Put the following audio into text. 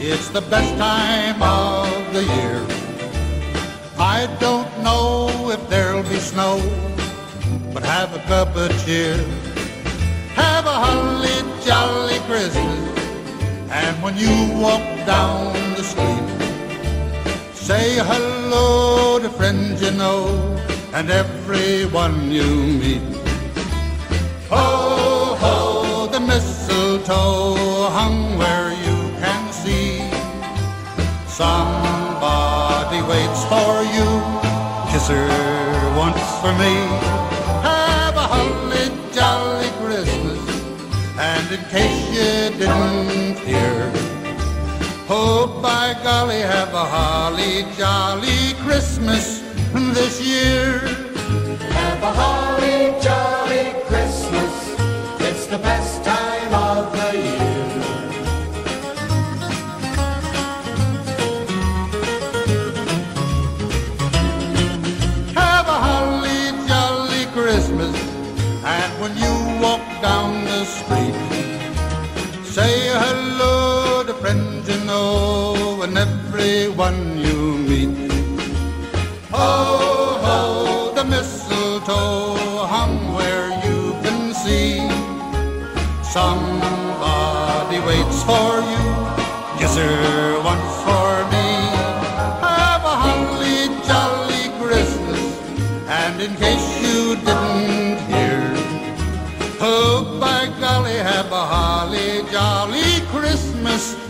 It's the best time of the year. I don't know if there'll be snow, but have a cup of cheer. Have a holly jolly Christmas, and when you walk down the street, say hello to friends you know and everyone you meet. Ho, Somebody waits for you, kiss her once for me. Have a holly jolly Christmas, and in case you didn't hear, oh by golly, have a holly jolly Christmas this year. Have a holly and when you walk down the street, say hello to friends you know and everyone you meet. Ho, ho, the mistletoe hung where you can see. Somebody waits for you, yes sir, once for me. Have a holly jolly Christmas, and in case Oh, by golly, have a holly jolly Christmas.